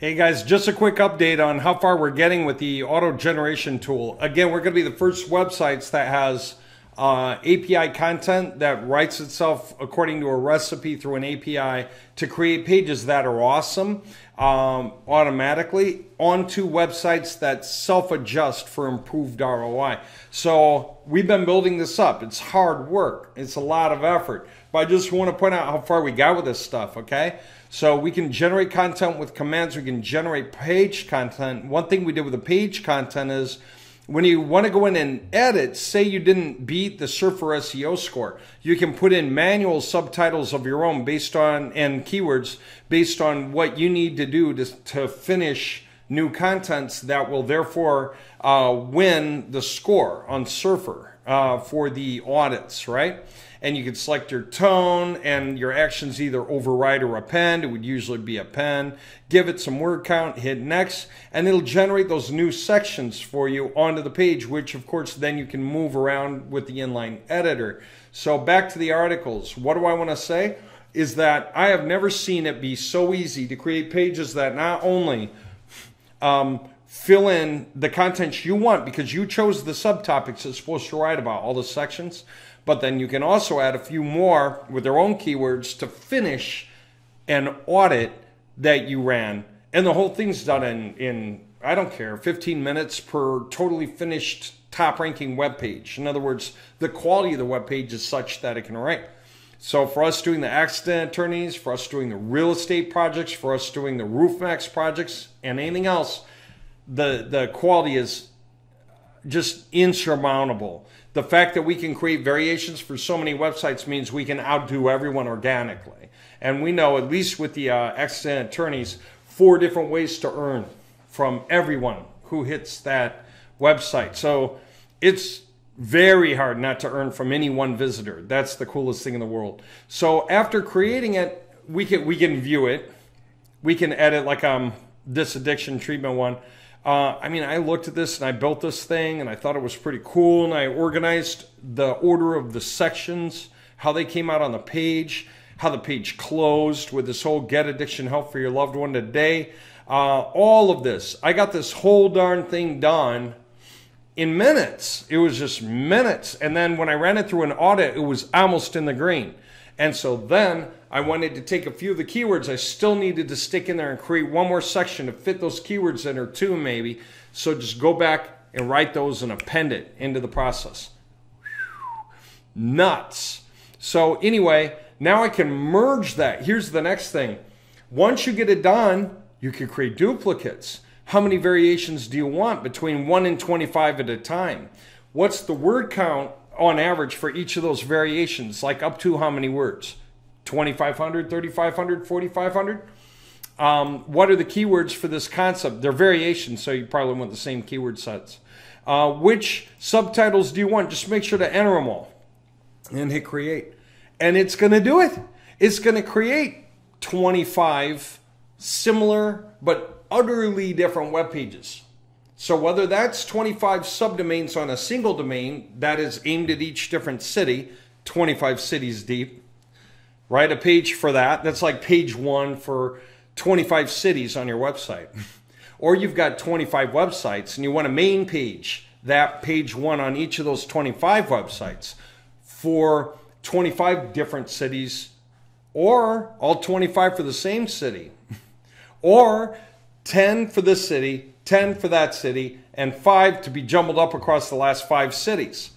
Hey guys, just a quick update on how far we're getting with the auto generation tool. Again, we're going to be the first websites that has uh, API content that writes itself according to a recipe through an API to create pages that are awesome um, automatically onto websites that self adjust for improved ROI. So we've been building this up. It's hard work, it's a lot of effort. But I just want to point out how far we got with this stuff, okay? So we can generate content with commands. We can generate page content. One thing we did with the page content is when you want to go in and edit, say you didn't beat the Surfer SEO score, you can put in manual subtitles of your own based on and keywords based on what you need to do to, to finish new contents that will therefore uh, win the score on Surfer uh, for the audits, right? And you can select your tone and your actions either override or append. It would usually be append. Give it some word count, hit next, and it'll generate those new sections for you onto the page, which of course then you can move around with the inline editor. So back to the articles. What do I want to say? Is that I have never seen it be so easy to create pages that not only um, fill in the contents you want because you chose the subtopics it's supposed to write about, all the sections, but then you can also add a few more with their own keywords to finish an audit that you ran. And the whole thing's done in, in I don't care, 15 minutes per totally finished top ranking web page. In other words, the quality of the web page is such that it can rank. So for us doing the accident attorneys, for us doing the real estate projects, for us doing the roof max projects and anything else, the the quality is just insurmountable. The fact that we can create variations for so many websites means we can outdo everyone organically. And we know, at least with the uh, accident attorneys, four different ways to earn from everyone who hits that website. So it's very hard not to earn from any one visitor. That's the coolest thing in the world. So after creating it, we can we can view it. We can edit like um this addiction treatment one. Uh, I mean, I looked at this and I built this thing and I thought it was pretty cool. And I organized the order of the sections, how they came out on the page, how the page closed with this whole get addiction help for your loved one today. Uh, all of this. I got this whole darn thing done in minutes. It was just minutes. And then when I ran it through an audit, it was almost in the green. And so then I wanted to take a few of the keywords I still needed to stick in there and create one more section to fit those keywords in or two maybe. So just go back and write those and append it into the process. Nuts. So anyway, now I can merge that. Here's the next thing. Once you get it done, you can create duplicates. How many variations do you want between 1 and 25 at a time? What's the word count on average for each of those variations, like up to how many words? 2,500, 3,500, 4,500? Um, what are the keywords for this concept? They're variations, so you probably want the same keyword sets. Uh, which subtitles do you want? Just make sure to enter them all and hit create. And it's going to do it. It's going to create 25 similar but utterly different web pages. So whether that's 25 subdomains on a single domain that is aimed at each different city, 25 cities deep, right? A page for that. That's like page one for 25 cities on your website. or you've got 25 websites and you want a main page, that page one on each of those 25 websites for 25 different cities or all 25 for the same city or 10 for this city 10 for that city, and five to be jumbled up across the last five cities.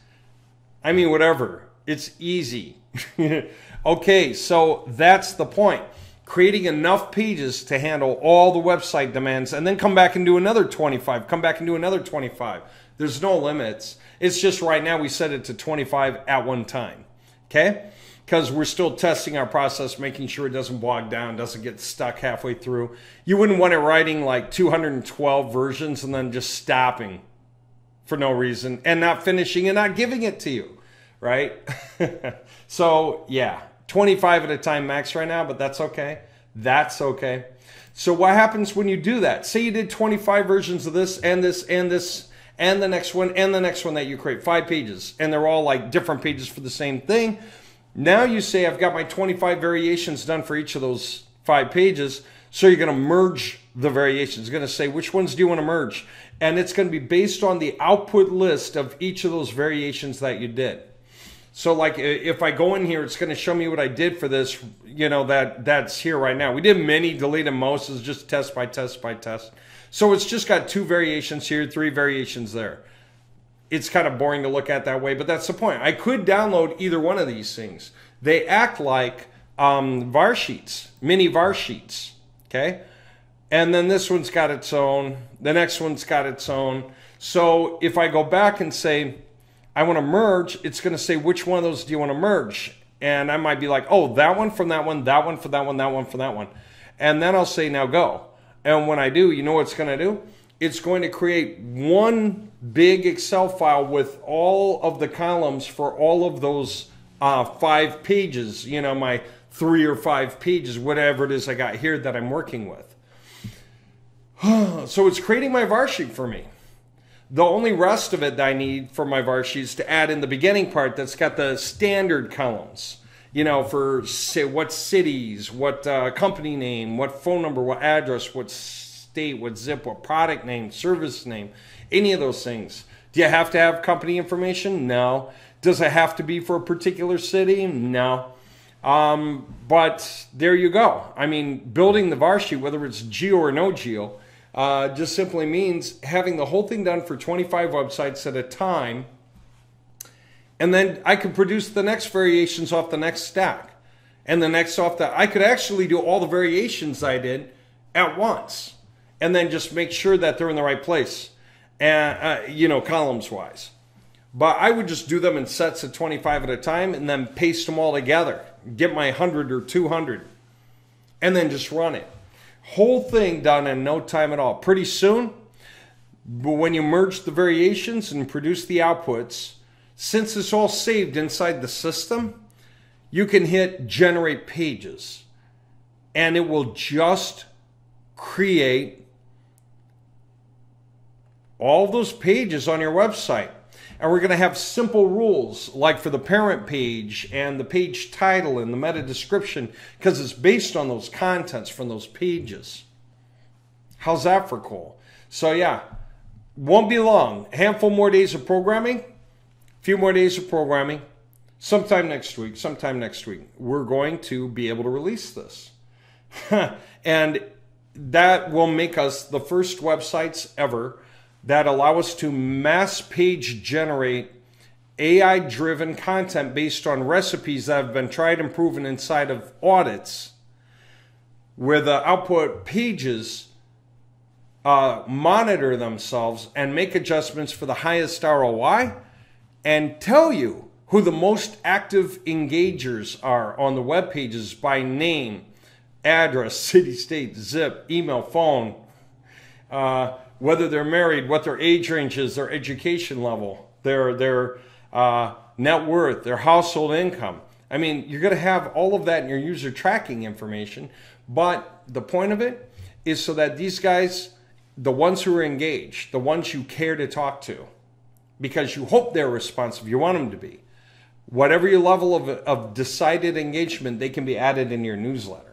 I mean, whatever. It's easy. okay, so that's the point. Creating enough pages to handle all the website demands and then come back and do another 25, come back and do another 25. There's no limits. It's just right now we set it to 25 at one time. Okay? Because we're still testing our process, making sure it doesn't bog down, doesn't get stuck halfway through. You wouldn't want it writing like 212 versions and then just stopping for no reason and not finishing and not giving it to you, right? so, yeah, 25 at a time max right now, but that's okay. That's okay. So, what happens when you do that? Say you did 25 versions of this and this and this and the next one and the next one that you create, five pages, and they're all like different pages for the same thing now you say, I've got my 25 variations done for each of those five pages. So you're going to merge the variations. It's going to say which ones do you want to merge, and it's going to be based on the output list of each of those variations that you did. So like if I go in here, it's going to show me what I did for this, you know, that that's here right now. We did many delete and most is just test by test by test. So it's just got two variations here, three variations there. It's kind of boring to look at that way, but that's the point. I could download either one of these things. They act like um, var sheets, mini var sheets, okay? And then this one's got its own. The next one's got its own. So if I go back and say, I want to merge, it's going to say, which one of those do you want to merge? And I might be like, oh, that one from that one, that one for that one, that one for that one. And then I'll say, now go. And when I do, you know what it's going to do? It's going to create one big Excel file with all of the columns for all of those uh, five pages, you know, my three or five pages, whatever it is I got here that I'm working with. so it's creating my var sheet for me. The only rest of it that I need for my var sheet is to add in the beginning part that's got the standard columns. You know, for say, what cities, what uh, company name, what phone number, what address, what state, what zip, what product name, service name, any of those things. Do you have to have company information? No. Does it have to be for a particular city? No. Um, but there you go. I mean, building the var whether it's geo or no geo, uh, just simply means having the whole thing done for 25 websites at a time. And then I could produce the next variations off the next stack. And the next off that. I could actually do all the variations I did at once. And then just make sure that they're in the right place. And, uh, you know, columns wise. But I would just do them in sets of 25 at a time and then paste them all together. Get my 100 or 200. And then just run it. Whole thing done in no time at all. Pretty soon, but when you merge the variations and produce the outputs, since it's all saved inside the system, you can hit generate pages and it will just create all those pages on your website. And we're going to have simple rules like for the parent page and the page title and the meta description because it's based on those contents from those pages. How's that for cool? So, yeah, won't be long. A handful more days of programming, a few more days of programming. Sometime next week, sometime next week, we're going to be able to release this. and that will make us the first websites ever that allow us to mass page generate AI driven content based on recipes that have been tried and proven inside of audits, where the output pages uh, monitor themselves and make adjustments for the highest ROI and tell you who the most active engagers are on the web pages by name, address, city, state, zip, email, phone. Uh, whether they're married, what their age range is, their education level, their their uh, net worth, their household income. I mean, you're going to have all of that in your user tracking information, but the point of it is so that these guys, the ones who are engaged, the ones you care to talk to, because you hope they're responsive, you want them to be, whatever your level of, of decided engagement, they can be added in your newsletter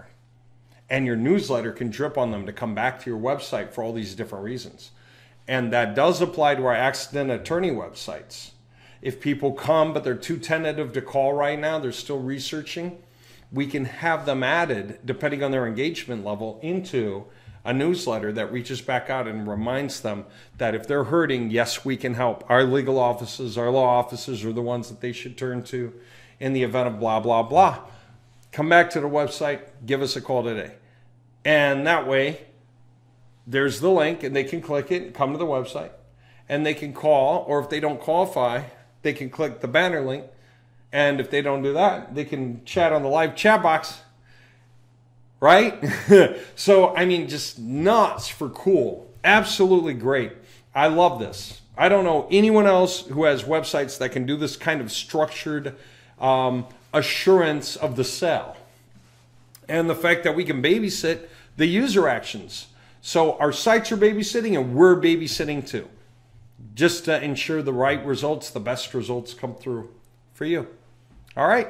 and your newsletter can drip on them to come back to your website for all these different reasons. And that does apply to our accident attorney websites. If people come but they're too tentative to call right now, they're still researching, we can have them added, depending on their engagement level, into a newsletter that reaches back out and reminds them that if they're hurting, yes, we can help. Our legal offices, our law offices are the ones that they should turn to in the event of blah, blah, blah. Come back to the website, give us a call today. And that way, there's the link, and they can click it, and come to the website, and they can call, or if they don't qualify, they can click the banner link. And if they don't do that, they can chat on the live chat box. Right? so, I mean, just nuts for cool. Absolutely great. I love this. I don't know anyone else who has websites that can do this kind of structured um, assurance of the sale and the fact that we can babysit the user actions. So our sites are babysitting and we're babysitting too, just to ensure the right results, the best results come through for you. All right.